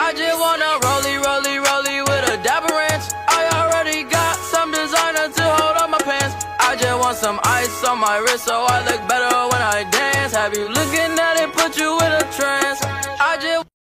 I just wanna rollie, rollie, rollie with a dapper ranch. I already got some designer to hold on my pants. I just want some ice on my wrist so I look better when I dance. Have you looking at it, put you